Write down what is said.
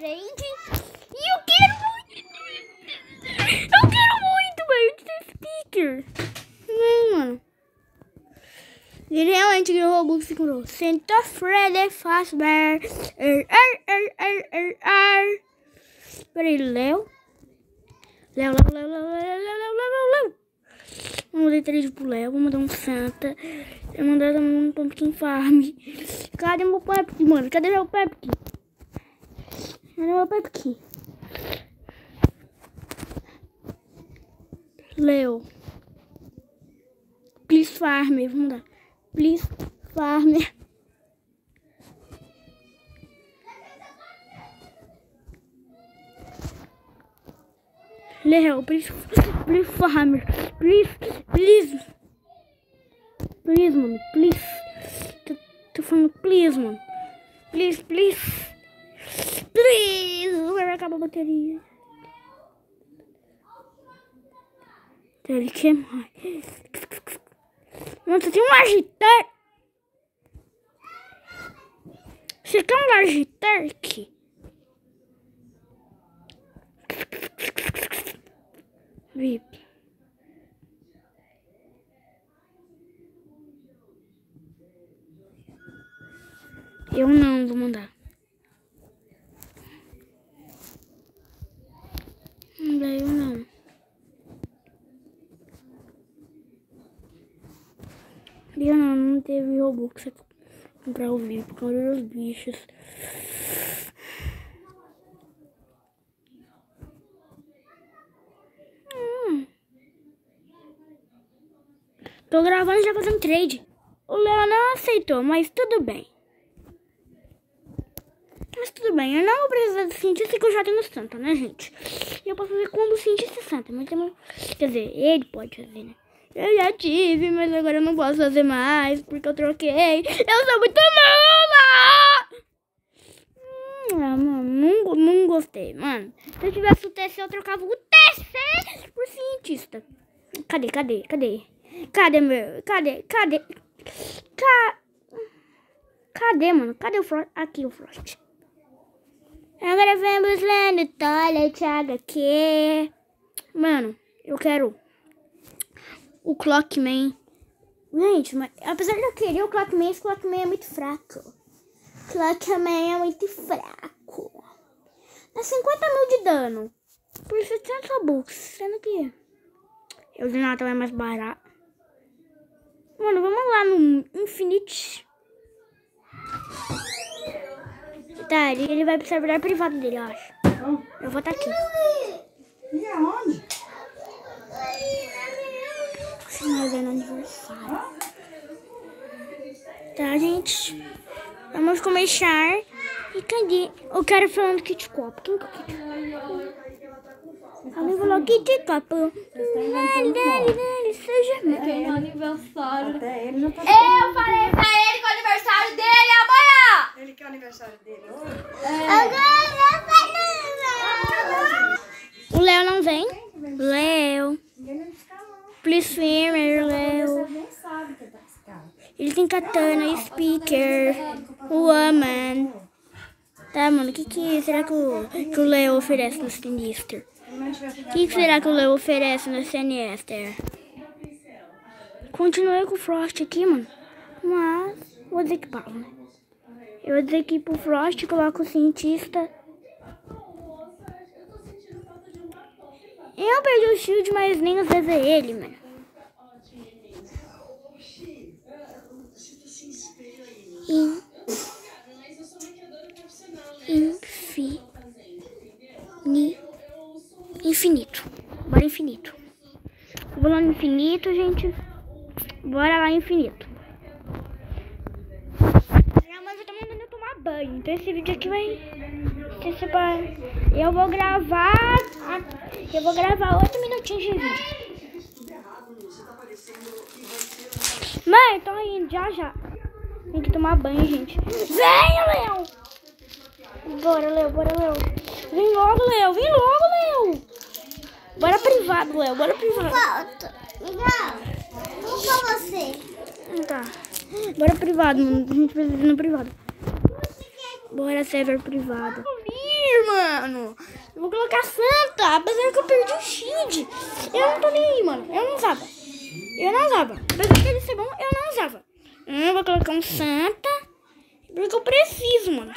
E eu quero muito. Eu quero muito, velho, de speaker. Não, mano. Ele realmente assim o Robux ficou. comprou. Senta Freddy é Fazbear. Né? Er, er, er, er, er, er. Peraí, Léo. Léo, Léo, Léo, Léo, Léo, Léo, Léo, Léo. Eu mandei três pro Léo, vou mandar um Santa. Eu mandei um Pumpkin Farm. Cadê meu Pepsi, mano? Cadê meu Pepsi? Cadê meu Pumpkin? Léo. Please Farm. Vamos dar. Please Farm. Léo, please, please farmer, please, please, please, mano, please, tô, tô falando please, mano, please, please, acabar a bateria. Ele quer mais. Você tem um agitar. Você quer um agitar aqui? VIP. Eu não vou mandar. Eu não. Eu não, não teve Robux pra comprar o VIP por causa dos bichos. Tô gravando já fazendo trade. O Léo não aceitou, mas tudo bem. Tudo bem, eu não vou precisar do cientista que eu já tenho Santa, né, gente? Eu posso fazer com o cientista Santa, mas também... Quer dizer, ele pode fazer, né? Eu já tive, mas agora eu não posso fazer mais, porque eu troquei. Eu sou muito mala! Hum, ah, não, não gostei, mano. Se eu tivesse o TC, eu trocava o TC por cientista. Cadê, cadê, cadê? Cadê meu? Cadê? Cadê? Ca... Cadê, mano? Cadê o Frost? Aqui o Frost. Agora vamos lendo Toilet HQ. Mano, eu quero o Clockman. Gente, mas apesar de eu querer o Clockman, esse Clockman é muito fraco. Clockman é muito fraco. Dá 50 mil de dano. Por 70 Robux. Sendo que o de Natal é mais barato. Mano, vamos lá no Infinite. Tá, ele, ele vai pro servidor privado dele, eu acho. Eu vou estar tá aqui. E aonde? Nós é no aniversário. Tá, gente? Vamos começar. E cadê? Eu quero falando Kit Copo. Quem que é o Kit Alguém falou Kit Copo. Dale, dale, dale, seja Tem um aniversário. Não Eu falei pra ele que o aniversário dele é o aniversário dele hoje? O Léo não vem? Léo. Please swimmer, Léo. Que tá. Ele tem katana, speaker, woman. Tá, mano, o que, que será que o, que o Leo oferece no Sinister? O que, que será que o Leo oferece no Sinister? Continuei com o Frost aqui, mano. Mas vou desequipar, né? Eu desequipo o Frost, coloco o cientista. Eu perdi o shield, mas nem às vezes é ele, mano. In... Infi... Ni... Infinito. Bora infinito. Vou lá no infinito, gente. Bora lá infinito. Minha mãe já tá mandando eu tomar banho. Então esse vídeo aqui vai ser separado. Eu vou gravar. Eu vou gravar 8 minutinhos de vídeo. Mãe, tô indo já já. Tem que tomar banho, gente. Venha, Léo! Bora, Léo, bora, Léo. Vem logo, Léo, vem logo, Léo. Bora privado, Léo, bora privado. Volta. Miguel, vamos com você. Tá. Bora privado, mano. A gente precisa ir no privado. Bora server privado. aí, mano. Eu vou colocar Santa, apesar que eu perdi o shield. Eu não tô nem aí, mano. Eu não usava. Eu não usava. Apesar dele ser bom, eu não usava. Eu vou colocar um Santa. Porque eu preciso, mano.